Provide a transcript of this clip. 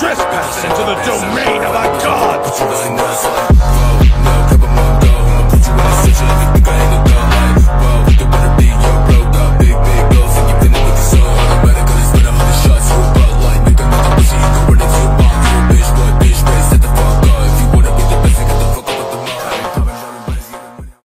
trespass into the domain.